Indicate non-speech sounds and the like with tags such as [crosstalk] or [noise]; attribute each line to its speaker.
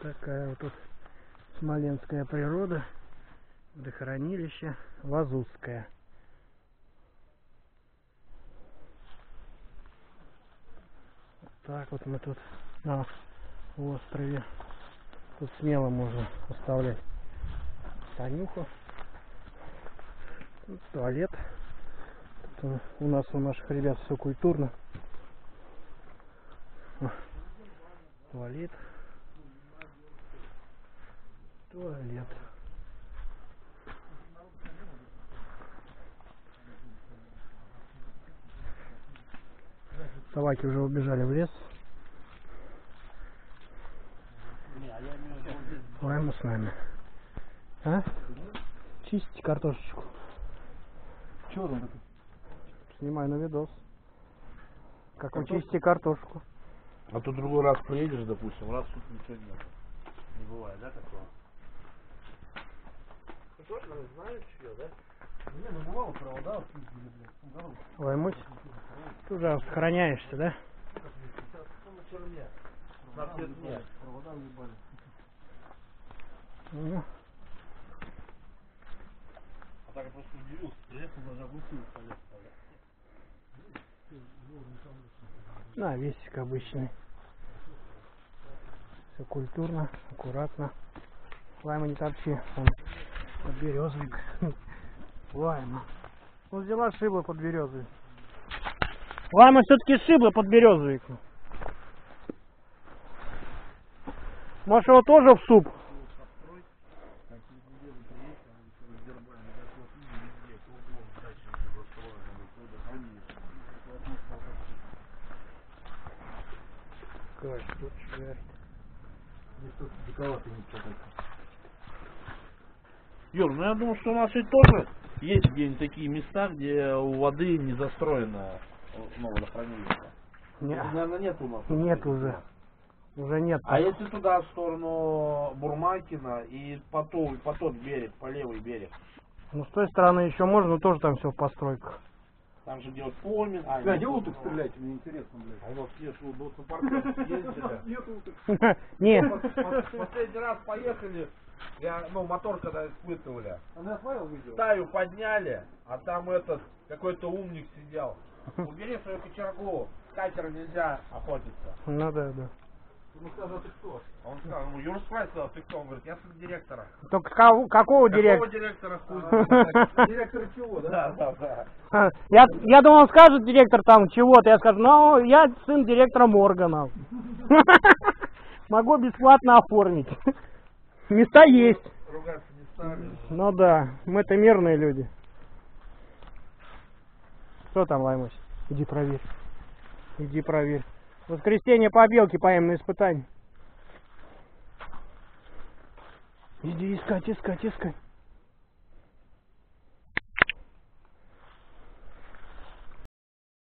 Speaker 1: Такая вот тут смоленская природа, водохранилище Лазутское. Так вот мы тут на острове. Тут смело можно оставлять Танюху. Тут туалет. Тут у нас у наших ребят все культурно. Туалет. Туалет. Собаки уже убежали в лес. Лайма с нами. А? Чистить картошечку.
Speaker 2: Чего там?
Speaker 1: Снимай на видос. Как вы чистите картошку.
Speaker 3: А то другой раз приедешь, допустим, раз тут ничего нет. Не бывает, да, такого? Ты тоже знаешь, что, да?
Speaker 2: Не, ну бывало провода отпиздили, блядь. Ну, здорово.
Speaker 1: Лаймусь. Ты уже сохраняешься, да?
Speaker 3: Ну, на черне. На цветне.
Speaker 2: Провода уебали.
Speaker 1: Ну,
Speaker 3: А так я просто удивился. Приехал, даже оглушил полез.
Speaker 1: На, весик обычный. Все культурно, аккуратно. Лайма не торчи. Он под березовик. [laughs] Лайма. Ну взяла шибла под березовик. Лайма все-таки шибла под березовик. Может его тоже в суп? Каш, тут швырь.
Speaker 2: Здесь тут диковато ничего такого.
Speaker 3: Юр, ну я думаю, что у нас ведь тоже есть где-нибудь такие места, где у воды не застроено ну, водохранилище.
Speaker 1: Не,
Speaker 3: Наверное, нет у нас.
Speaker 1: нет уже. Уже нет.
Speaker 3: А если туда, в сторону Бурмакина и по, ту- по тот берег, по левый берег,
Speaker 1: Ну с той стороны еще можно, но тоже там все в постройках.
Speaker 3: Там же вот Помин, а,
Speaker 2: Бля,
Speaker 3: нет,
Speaker 2: где уток стрелять? Мне интересно, блядь.
Speaker 3: А у нас есть на парковке ездили.
Speaker 2: Нет уток. [laughs]
Speaker 1: Не,
Speaker 3: Пос- Последний раз поехали, я, ну, мотор когда испытывали.
Speaker 2: А ты отправил видео?
Speaker 3: Стаю подняли, а там этот, какой-то умник сидел. Убери свою кочергу, с катера нельзя охотиться.
Speaker 1: ну да, да.
Speaker 2: Ну скажи, а ты кто?
Speaker 3: А Он сказал, ну, Юра спросил, ты кто? Он говорит, я сын директора.
Speaker 1: Только кого- какого
Speaker 3: Какого
Speaker 1: директора?
Speaker 3: директора хуй? [laughs]
Speaker 2: Директор чего, да?
Speaker 3: Да, да, да.
Speaker 1: Я, я думал, он скажет директор там чего-то. Я скажу, ну, я сын директора Моргана. [laughs] Могу бесплатно оформить. Места есть.
Speaker 3: Ругаться не стали.
Speaker 1: Ну да, мы-то мирные люди. Что там, Лаймось? Иди проверь. Иди проверь. Воскресенье по белке поем на испытание. Иди искать, искать, искать.